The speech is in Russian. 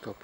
Стоп.